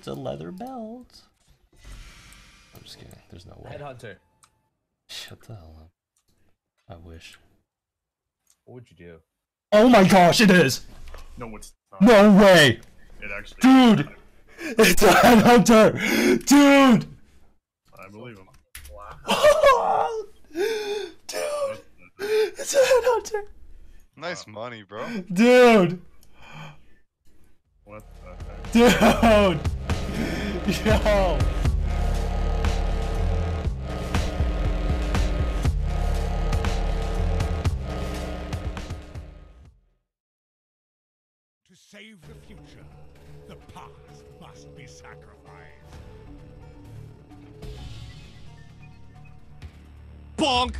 it's a leather belt. I'm just kidding. There's no way. Headhunter. Shut the hell up. I wish. What would you do? Oh my gosh, it is! No, it's not. No way! It actually. Dude! It's a headhunter! Dude! I believe him. Wow. Dude! It's a headhunter! Nice money, bro. Dude! What the heck? Dude! Yo! To save the future, the past must be sacrificed. Bonk!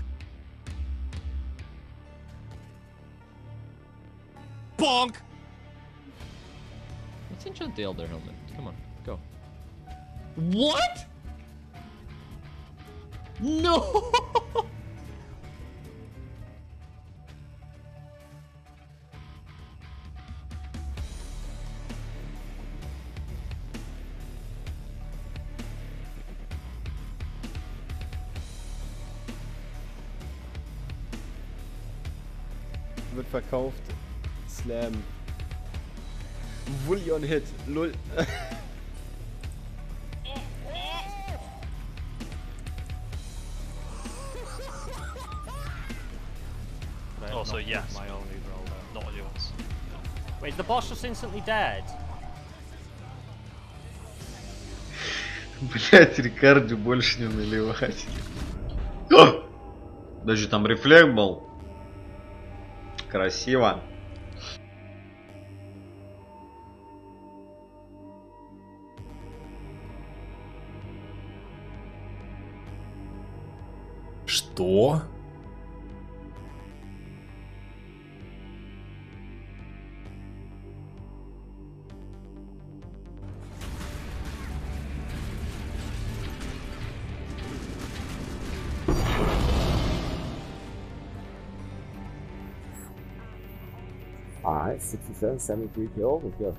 Bonk! Let's enchant the Elder Helmet. Come on, go. What? No! Wird verkauft. Slam. Bullion Hit. Lull. Also, yes. My only roll, not yours. Wait, the boss just instantly dead? Блять, Рикарди больше не наливать. Даже там рефлект был. Красиво. Что? Alright, 67, 73 kills. Let's go.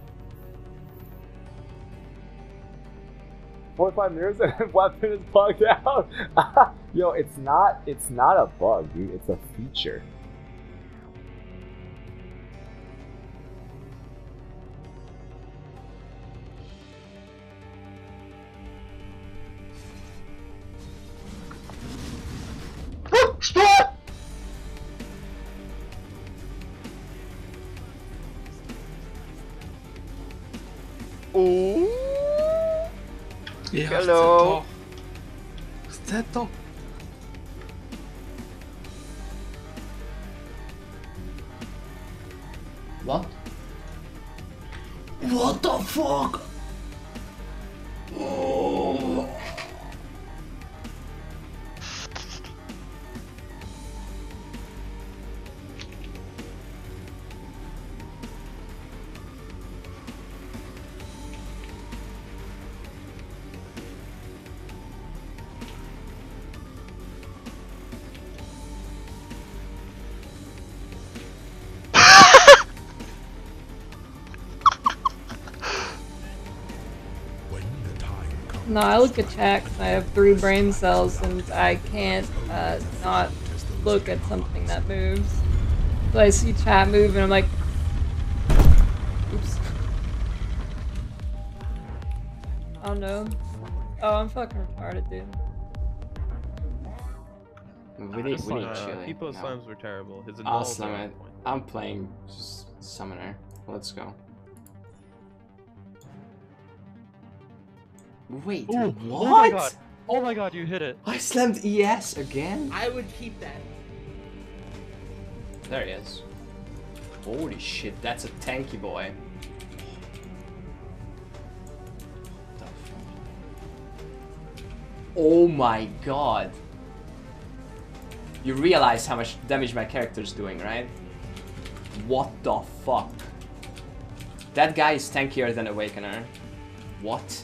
45 mirrors and weapon is bugged out. Yo, it's not it's not a bug, dude. It's a feature. What? What the fuck? Oh. No, I look at chat 'cause I have three brain cells and I can't uh, not look at something that moves. So I see chat move and I'm like, oops. Oh no. Oh, I'm fucking retarded, dude. We need, we need Uh, chili. Hippo no. slimes were terrible. His I'll annul slam was it. I'm playing just summoner. Let's go. Wait, Ooh, what? Oh my god! Oh my god, you hit it! I slammed ES again? I would keep that. There he is. Holy shit, that's a tanky boy. Oh my god. You realize how much damage my character's doing, right? What the fuck? That guy is tankier than Awakener. What?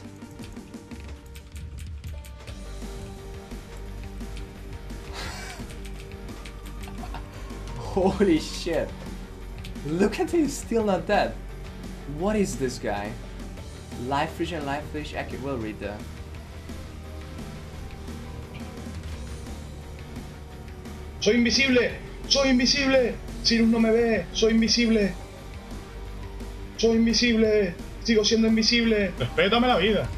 Holy shit. Look at him, still not dead. What is this guy? Life Vision, Life Vision. I can, will read the. Soy invisible, soy invisible. Sirus no me ve, soy invisible. Soy invisible, sigo siendo invisible. Respétame la vida.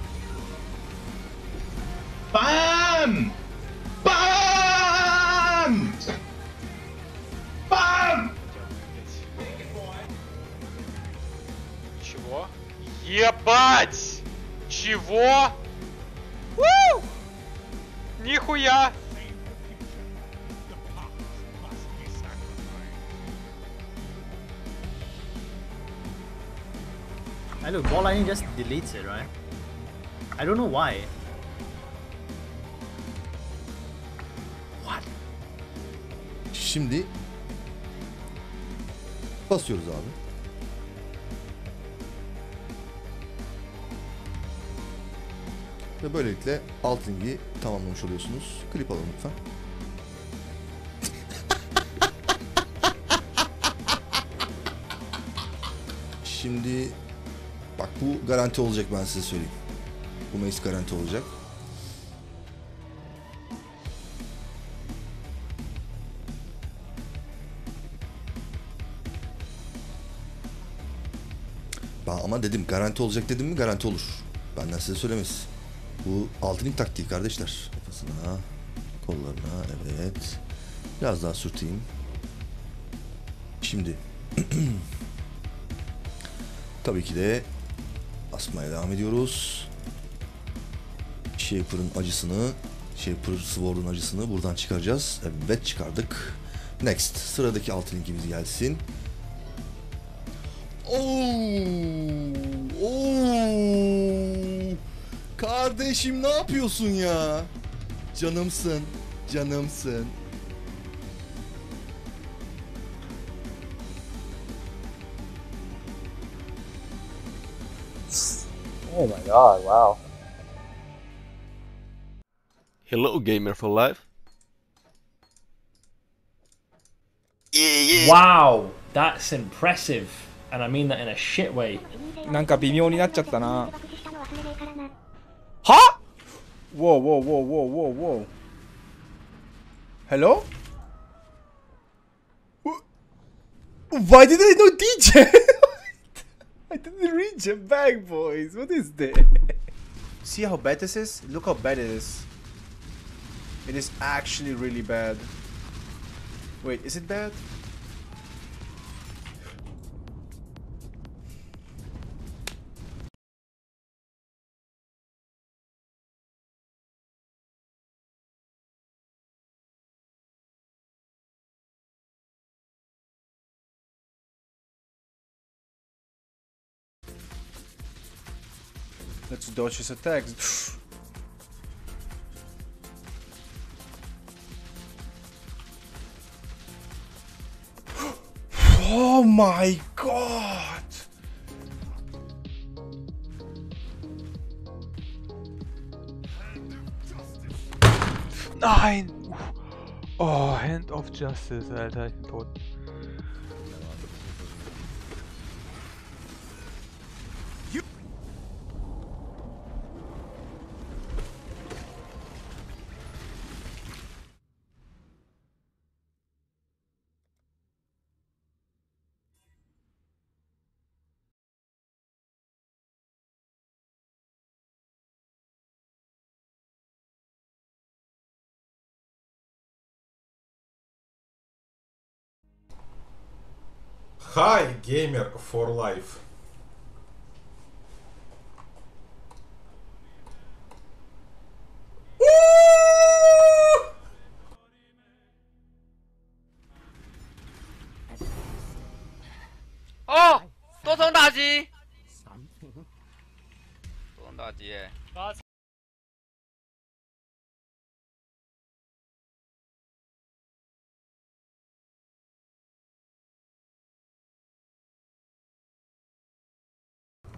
Ебать! Чего? Ву! Нихуя! I look, ball lightning just deletes it, right? I don't know why. Şimdi basıyoruz abi. Ve böylelikle alt ringi tamamlamış oluyorsunuz. Klip alın lütfen. Şimdi bak bu garanti olacak ben size söyleyeyim. Bu mace garanti olacak. Ben ama dedim garanti olacak dedim mi garanti olur. Benden size söylemesi. Bu altınlık taktiği kardeşler. Kafasına, kollarına evet. Biraz daha sürteyim. Şimdi tabii ki de asmaya devam ediyoruz. Shaper'ın acısını, Shaper Sword'un acısını buradan çıkaracağız. Evet çıkardık. Next. Sıradaki altın linkimiz gelsin. Oo! Kardeşim ne yapıyorsun ya? Canımsın. Canımsın. Oh my god, wow. Hello, gamer for life. Wow, that's impressive. And I mean that in a shit way. なんか微妙になっちゃったな。 は Whoa, whoa, whoa, whoa, whoa, whoa. Hello? Why did I know DJ? I didn't reach it back, boys. What is this? See how bad this is? Look how bad it is. It is actually really bad. Wait, is it bad? Let's dodge his attacks. oh my god! Nein! Oh, Hand of Justice, Alter, ich bin tot. Hi, gamer for life.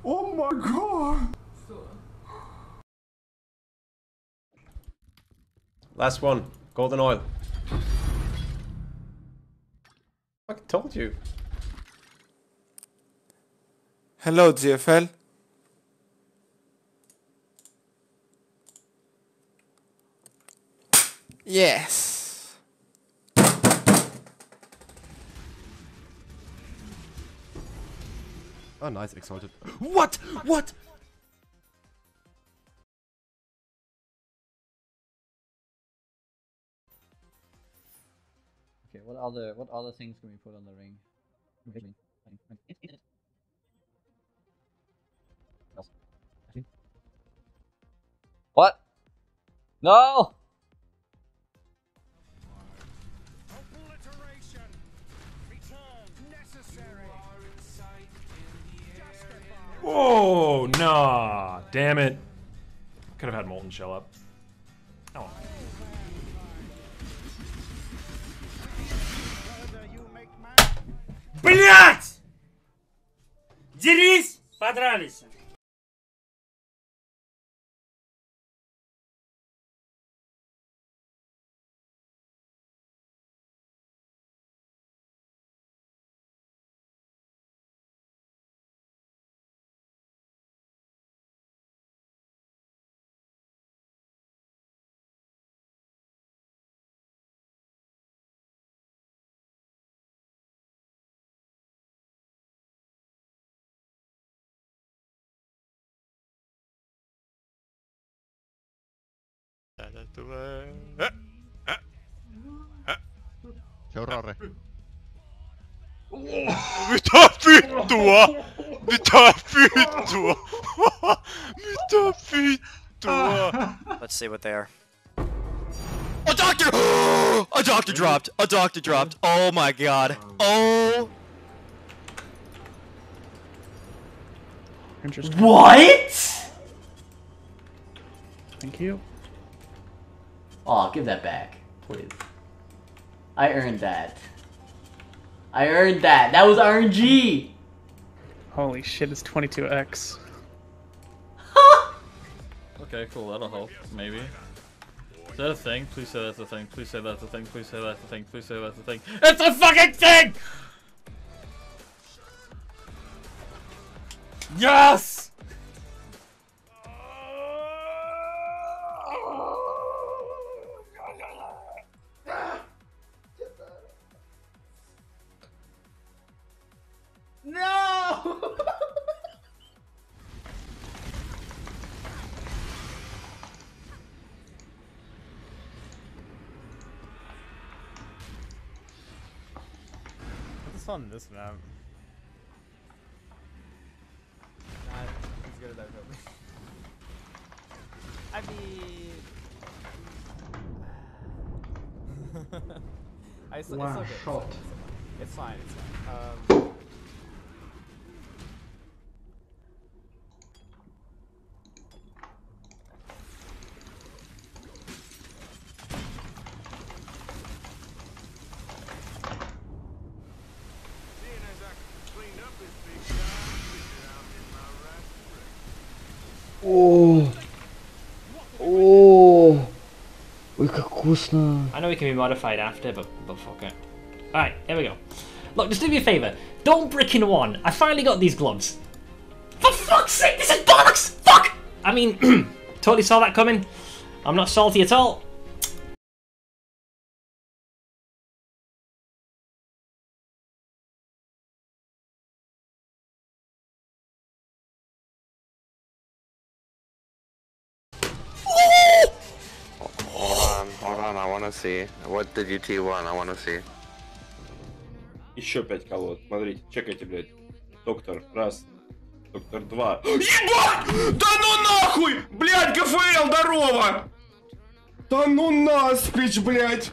Oh my god! Last one. Golden oil. I told you. Hello, GFL. Yes. Oh, nice, exalted. What? What? Okay, what other what other things can we put on the ring? What? No! Whoa, nah. Damn it. Could have had Molten Shell up. Oh. Блять! Дерись! Подрались! Täällä tulee. Seuraa re. Mitä vittua? Mitä vittua? Mitä vittua? Let's see what they are. A doctor! a doctor dropped. A doctor dropped. Oh my god. Oh. Interesting. What? Thank you. Oh, give that back, please. I earned that. I earned that. That was RNG. Holy shit, it's 22x. Okay, cool, that'll help, maybe. Is that a thing? Please say that's a thing. Please say that's a thing. Please say that's a thing. Please say that's a thing. It's a fucking thing! Yes! On this map? Nah, he's good at that probably. I mean... I, it's, One it's okay. shot. It's fine, it's fine. Um, Oh. Oh. Look at Kusna. I know it can be modified after, but, but fuck it. Alright, here we go. Look, just do me a favour. Don't brick in one. I finally got these gloves. For fuck's sake, this is bollocks! Fuck! I mean, totally saw that coming. I'm not salty at all. Wanna see. What did you T1? I wanna see. Еще пять колод. Смотрите, чекайте, блядь. Доктор, раз. Доктор, два. Ебать! Да ну нахуй! Блядь, ГФЛ, здорово! Да ну наспичь, блядь!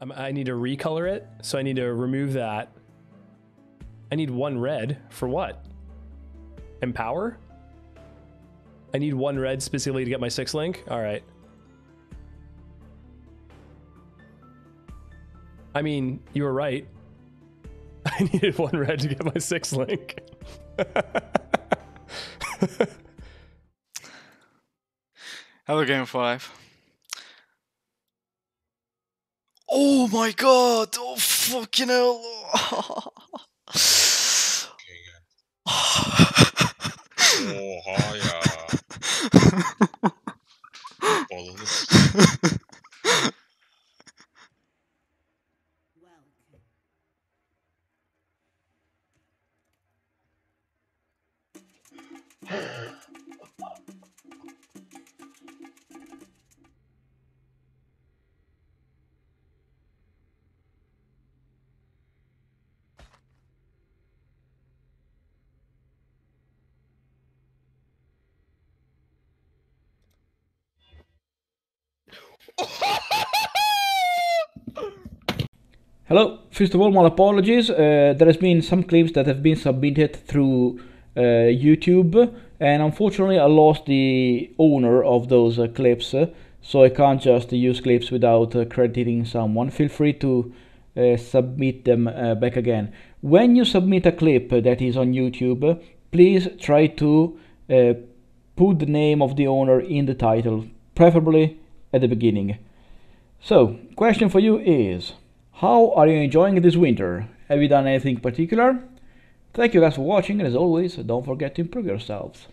Um, I need to recolor it, so I need to remove that. I need one red for what? Empower? I need one red specifically to get my six link? All right. I mean, you were right. I needed one red to get my six link. Hello, Game 5. Oh my god! Oh fucking hell! Oha ya. Balını Hello, first of all, my apologies. Uh, there has been some clips that have been submitted through uh, YouTube, and unfortunately, I lost the owner of those uh, clips, uh, so I can't just use clips without uh, crediting someone. Feel free to uh, submit them back again. When you submit a clip that is on YouTube, please try to put the name of the owner in the title, preferably at the beginning. So, question for you is. How are you enjoying this winter? Have you done anything particular? Thank you guys for watching and as always, don't forget to improve yourselves.